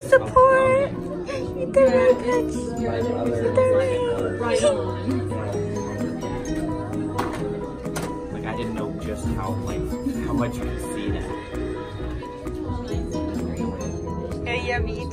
Support! Ito rabbits! Ito Right on. Like I didn't know just how like how much you could see that. Kaya meat.